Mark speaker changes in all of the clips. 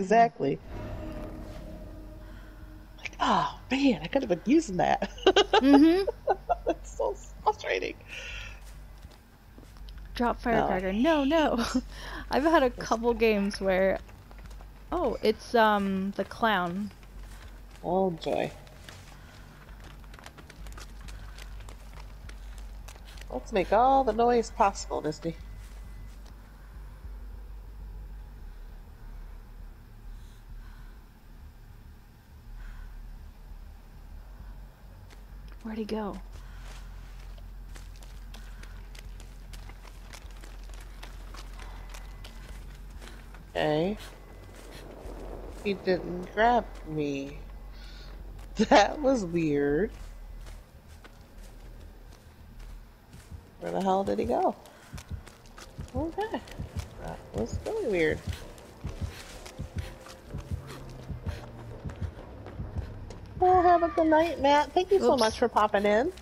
Speaker 1: exactly. Like, oh man, I could have been using that.
Speaker 2: Mm-hmm.
Speaker 1: it's so frustrating.
Speaker 2: Drop firecracker. No, no. I've had a couple games where Oh, it's um the clown.
Speaker 1: Oh joy. Let's make all the noise possible, Disney.
Speaker 2: Where'd he go?
Speaker 1: Okay. He didn't grab me. That was weird. Where the hell did he go? Okay. That was really weird. Well, have a good night, Matt. Thank you so much for popping in.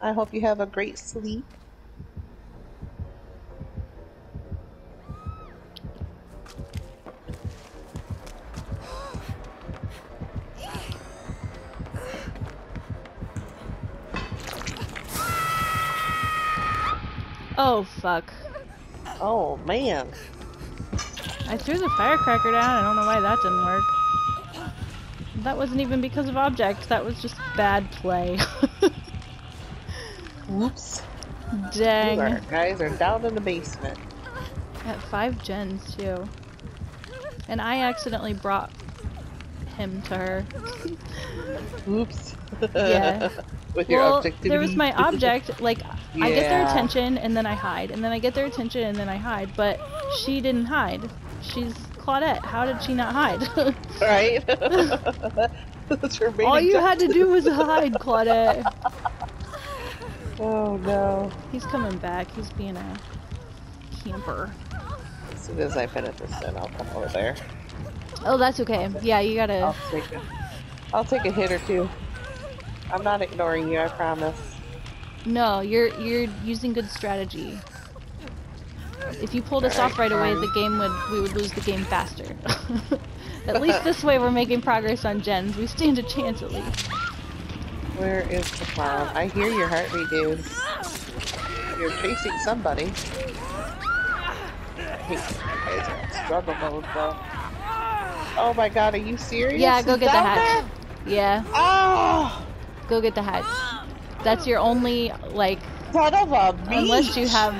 Speaker 1: I hope you have a great sleep.
Speaker 2: Oh fuck.
Speaker 1: Oh, man.
Speaker 2: I threw the firecracker down. I don't know why that didn't work. That wasn't even because of object. That was just bad play.
Speaker 1: Whoops.
Speaker 2: Dang.
Speaker 1: Our guys are down in the basement.
Speaker 2: At five gens too. And I accidentally brought him to her.
Speaker 1: Oops.
Speaker 2: Yeah.
Speaker 1: With your
Speaker 2: well,
Speaker 1: objectivity.
Speaker 2: there was my object. Like I get their attention and then I hide, and then I get their attention and then I hide. But she didn't hide. She's Claudette. How did she not hide?
Speaker 1: right? That's her main
Speaker 2: All you had to do was hide, Claudette.
Speaker 1: Oh no.
Speaker 2: He's coming back. He's being a camper.
Speaker 1: As soon as I finish this then I'll come over there.
Speaker 2: Oh, that's okay. Yeah, you gotta.
Speaker 1: I'll take a, I'll take a hit or two. I'm not ignoring you, I promise.
Speaker 2: No, you're you're using good strategy. If you pulled us off right away, the game would we would lose the game faster. at least this way we're making progress on gens. We stand a chance at least.
Speaker 1: Where is the clown? I hear your heartbeat, dude. You're chasing somebody. I hate when guys are in struggle mode. Oh my god, are you serious?
Speaker 2: Yeah, go
Speaker 1: He's
Speaker 2: get the hatch. Yeah.
Speaker 1: Oh!
Speaker 2: go get the hatch. That's your only like,
Speaker 1: Son of a
Speaker 2: unless you have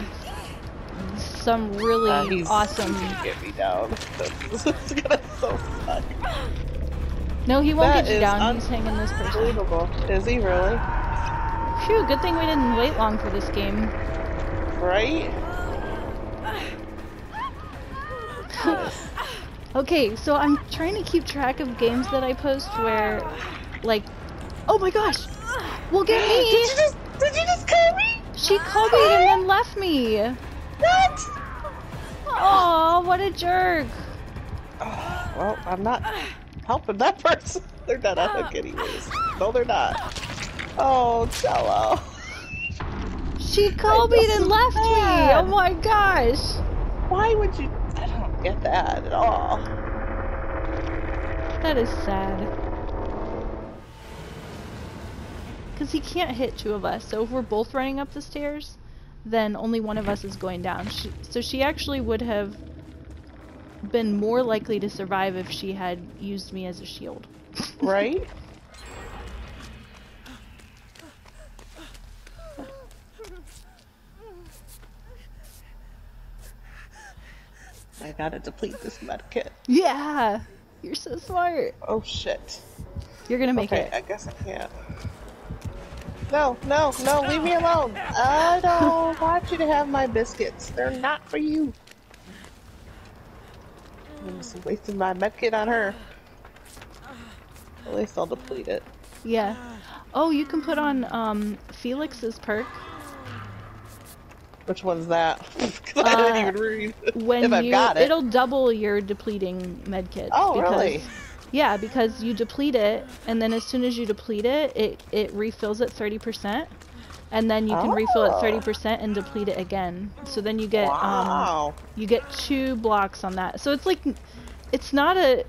Speaker 2: some really
Speaker 1: Uh, he's-
Speaker 2: awesome.
Speaker 1: He can get me down. This is gonna so suck.
Speaker 2: No, he won't
Speaker 1: That
Speaker 2: get you down. He's hanging this person.
Speaker 1: Unbelievable. Is he really?
Speaker 2: Phew, good thing we didn't wait long for this game.
Speaker 1: Right?
Speaker 2: Okay, so I'm trying to keep track of games that I post where, like, oh my gosh, well get me!
Speaker 1: Did you just did you just kill me?
Speaker 2: She called me and then left me.
Speaker 1: What?
Speaker 2: Oh, what a jerk.
Speaker 1: Well, I'm not helping that person. They're not on hook anyways. No, they're not. Oh, Cello.
Speaker 2: She called me and left me. Oh my gosh.
Speaker 1: Why would you? I don't get that at all.
Speaker 2: That is sad. Because he can't hit two of us. So if we're both running up the stairs, then only one of us is going down. She, so she actually would have been more likely to survive if she had used me as a shield.
Speaker 1: Right? I gotta deplete this medkit.
Speaker 2: Yeah! You're so smart.
Speaker 1: Oh shit.
Speaker 2: You're gonna make it
Speaker 1: okay,
Speaker 2: it.
Speaker 1: I guess I can't. No, no, no, leave me alone. I don't want you to have my biscuits. They're not for you. I'm just wasting my medkit on her. At least I'll deplete it.
Speaker 2: Yeah. Oh, you can put on um, Felix's perk
Speaker 1: Which one's that? 'Cause I didn't
Speaker 2: Uh,
Speaker 1: even read.
Speaker 2: when
Speaker 1: if I've
Speaker 2: you.
Speaker 1: got it.
Speaker 2: will double your depleting medkit.
Speaker 1: Oh,
Speaker 2: because,
Speaker 1: really?
Speaker 2: Yeah, because you deplete it, and then as soon as you deplete it, it it refills at thirty percent, and then you can refill at
Speaker 1: Oh.
Speaker 2: thirty percent and deplete it again. So then you get um you get two blocks on that. So it's like it's not a.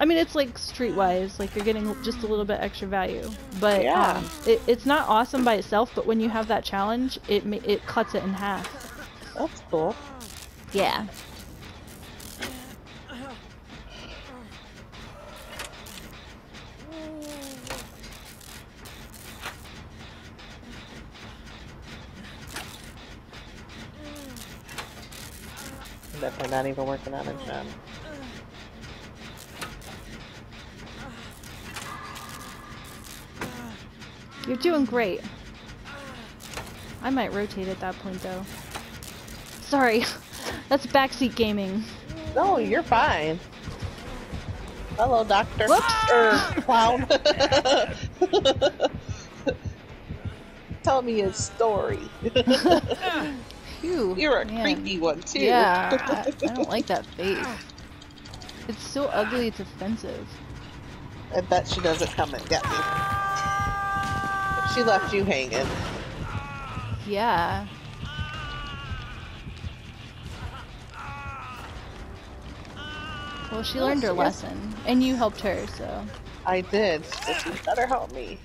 Speaker 2: I mean, it's like streetwise, like you're getting just a little bit extra value, but
Speaker 1: Yeah.
Speaker 2: um, it, it's not awesome by itself. But when you have that challenge, it it cuts it in half.
Speaker 1: That's cool.
Speaker 2: Yeah.
Speaker 1: I'm definitely not even working on it, John.
Speaker 2: You're doing great. I might rotate at that point though. Sorry, that's backseat gaming.
Speaker 1: No, you're fine. Hello, doctor.
Speaker 2: Whoops.
Speaker 1: Er, clown. Tell me a story.
Speaker 2: Phew.
Speaker 1: You're a
Speaker 2: man.
Speaker 1: creepy one too.
Speaker 2: Yeah, I, I don't like that face. It's so ugly, it's offensive.
Speaker 1: I bet she doesn't come and get me. She left you hanging.
Speaker 2: Yeah. Well, she learned her lesson, and you helped her, so.
Speaker 1: I did. So she better help me.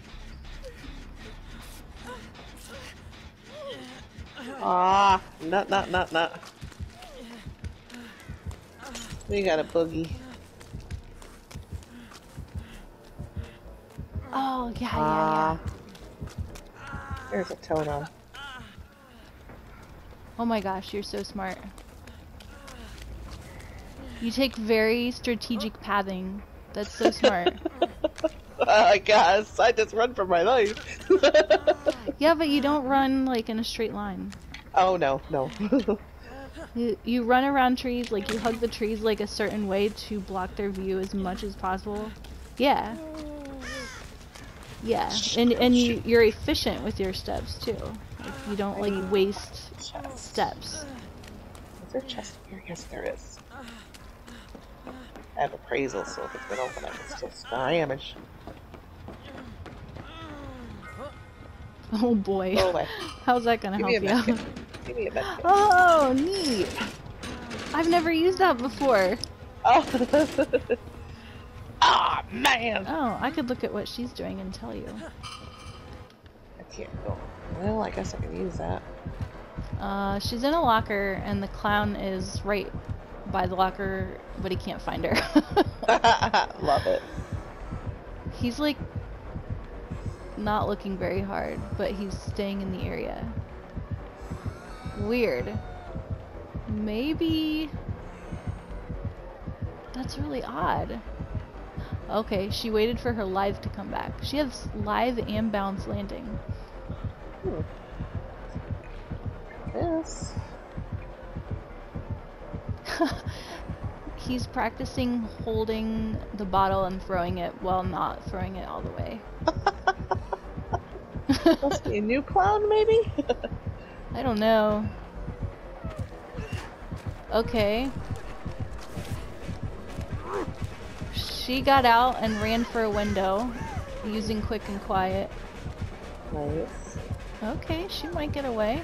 Speaker 1: Ah, nut, nut, nut, nut. We got a boogie.
Speaker 2: Oh, yeah, yeah,
Speaker 1: Ah.
Speaker 2: yeah.
Speaker 1: There's a totem.
Speaker 2: Oh my gosh, you're so smart. You take very strategic pathing. That's so smart.
Speaker 1: I guess. I just run for my life.
Speaker 2: yeah, but you don't run like in a straight line.
Speaker 1: oh, no, no.
Speaker 2: You, you run around trees, like you hug the trees like a certain way to block their view as much as possible. Yeah. Yeah, and and you you're efficient with your steps too. Like, you don't like waste
Speaker 1: chest.
Speaker 2: steps.
Speaker 1: Is there a chest here? Yes, there is. I have appraisal, so if it's been open, I can still spell damage.
Speaker 2: Oh boy,
Speaker 1: Go away.
Speaker 2: how's that gonna
Speaker 1: Give
Speaker 2: help you out?
Speaker 1: Give me a medkit.
Speaker 2: Oh, neat. I've never used that before.
Speaker 1: Oh. Ah, man!
Speaker 2: Oh, I could look at what she's doing and tell you.
Speaker 1: I can't go. Well, I guess I can use that.
Speaker 2: Uh, she's in a locker, and the clown is right by the locker, but he can't find her.
Speaker 1: Love it.
Speaker 2: he's like not looking very hard, but he's staying in the area. Weird. Maybe. That's really odd. Okay, she waited for her Lithe to come back. She has Lithe and Balanced Landing.
Speaker 1: Hmm. This.
Speaker 2: He's practicing holding the bottle and throwing it while not throwing it all the way.
Speaker 1: Must be a new clown, maybe?
Speaker 2: I don't know. Okay. She got out and ran for a window using quick and quiet.
Speaker 1: nice.
Speaker 2: Okay, she might get away.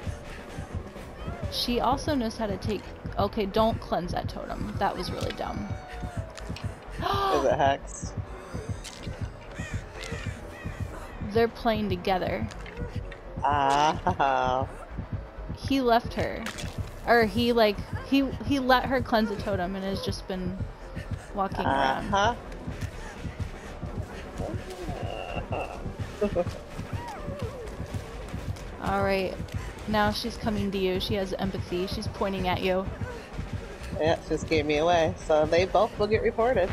Speaker 2: She also knows how to take. Okay, don't cleanse that totem. That was really dumb.
Speaker 1: Is it Hex?
Speaker 2: They're playing together.
Speaker 1: Ah.
Speaker 2: He left her. Or he like he he let her cleanse a totem and has just been walking around.
Speaker 1: Uh-huh.
Speaker 2: All right. Now she's coming to you. She has empathy. She's pointing at you.
Speaker 1: yeah, just gave me away. So they both will get reported.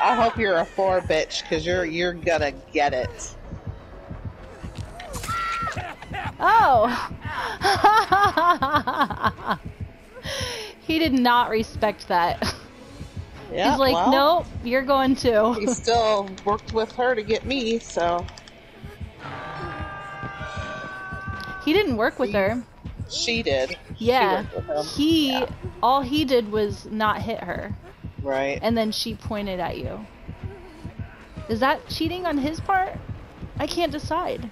Speaker 1: I hope you're a four bitch, cause you're you're gonna get it.
Speaker 2: Oh! he did not respect that.
Speaker 1: Yeah,
Speaker 2: He's like,
Speaker 1: well,
Speaker 2: nope, you're going to.
Speaker 1: He still worked with her to get me, so
Speaker 2: He didn't work with her.
Speaker 1: she did.
Speaker 2: Yeah. He,
Speaker 1: Yeah.
Speaker 2: all he did was not hit her.
Speaker 1: Right.
Speaker 2: And then she pointed at you. Is that cheating on his part? I can't decide.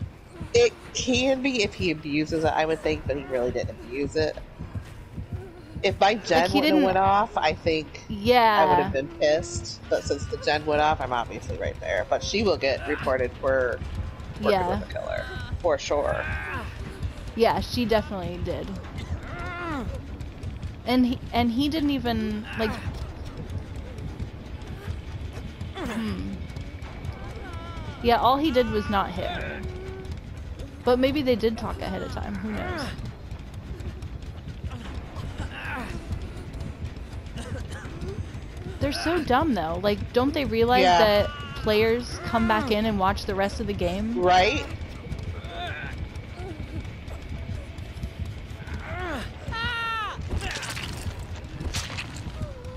Speaker 1: It can be if he abuses it, I would think, but he really didn't abuse it. If my gen
Speaker 2: Like, he
Speaker 1: wouldn't went off, I think yeah. I would have been pissed. But since the gen went off, I'm obviously right there. But she will get reported for working
Speaker 2: Yeah.
Speaker 1: with the killer for sure.
Speaker 2: Yeah, she definitely did. And he and he didn't even like Yeah, all he did was not hit her. But maybe they did talk ahead of time, who knows. They're so dumb though. Like don't they realize
Speaker 1: Yeah.
Speaker 2: that players come back in and watch the rest of the game?
Speaker 1: Right?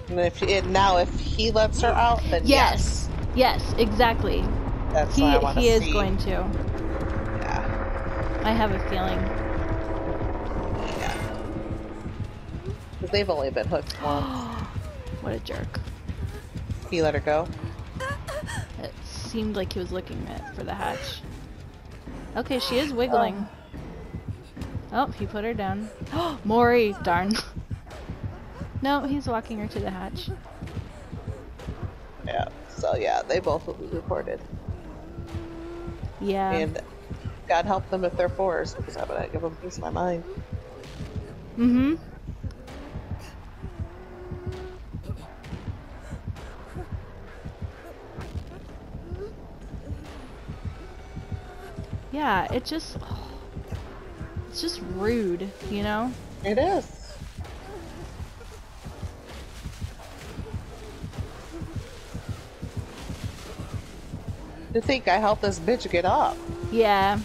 Speaker 1: And if now if he lets her out, then
Speaker 2: Yes. Yes, exactly.
Speaker 1: That's
Speaker 2: He
Speaker 1: what
Speaker 2: he is
Speaker 1: see.
Speaker 2: going to.
Speaker 1: Yeah,
Speaker 2: I have a feeling.
Speaker 1: yeah. Because they've only been hooked once.
Speaker 2: what a jerk.
Speaker 1: He let her go.
Speaker 2: It seemed like he was looking at for the hatch. Okay, she is wiggling. Oh, oh he put her down. Oh, Maury, darn. no, he's walking her to the hatch.
Speaker 1: Yeah. So yeah, they both will be reported.
Speaker 2: Yeah.
Speaker 1: And God help them if they're fours, because I'm gonna give them a piece of my mind.
Speaker 2: Mm-hmm. Yeah, it just it's just rude, you know?
Speaker 1: It is. To think I helped this bitch get up.
Speaker 2: Yeah.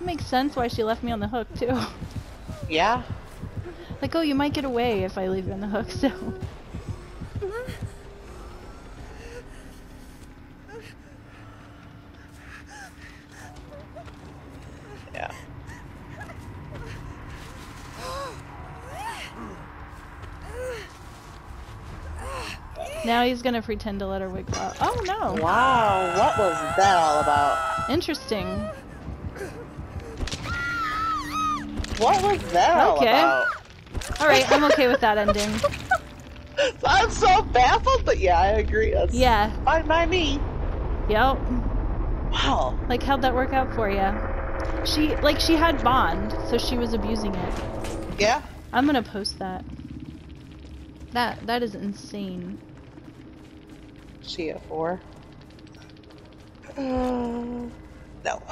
Speaker 2: Makes sense why she left me on the hook too.
Speaker 1: Yeah.
Speaker 2: Like, oh, you might get away if I leave you on the hook, so. Now he's gonna pretend to let her wiggle out. Oh no!
Speaker 1: Wow, what was that all about?
Speaker 2: Interesting.
Speaker 1: What was that all
Speaker 2: Okay.
Speaker 1: about?
Speaker 2: Alright, I'm okay with that ending.
Speaker 1: I'm so baffled, but yeah, I agree. That's
Speaker 2: Yeah.
Speaker 1: fine by me.
Speaker 2: Yep.
Speaker 1: Wow.
Speaker 2: Like, how'd that work out for you? She, like, she had Bond, so she was abusing it.
Speaker 1: Yeah.
Speaker 2: I'm gonna post that. That, that is insane.
Speaker 1: She a four. Uh, no.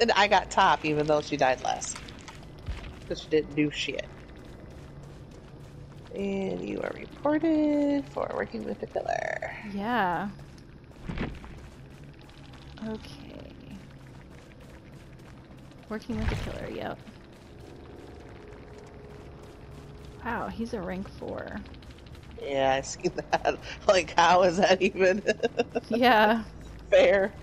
Speaker 1: And I got top even though she died last. Because she didn't do shit. And you are reported for working with the killer.
Speaker 2: Yeah. Okay. Working with the killer, yep. Wow, he's a rank 4.
Speaker 1: Yeah, I see that. Like, how is that even
Speaker 2: Yeah.
Speaker 1: fair?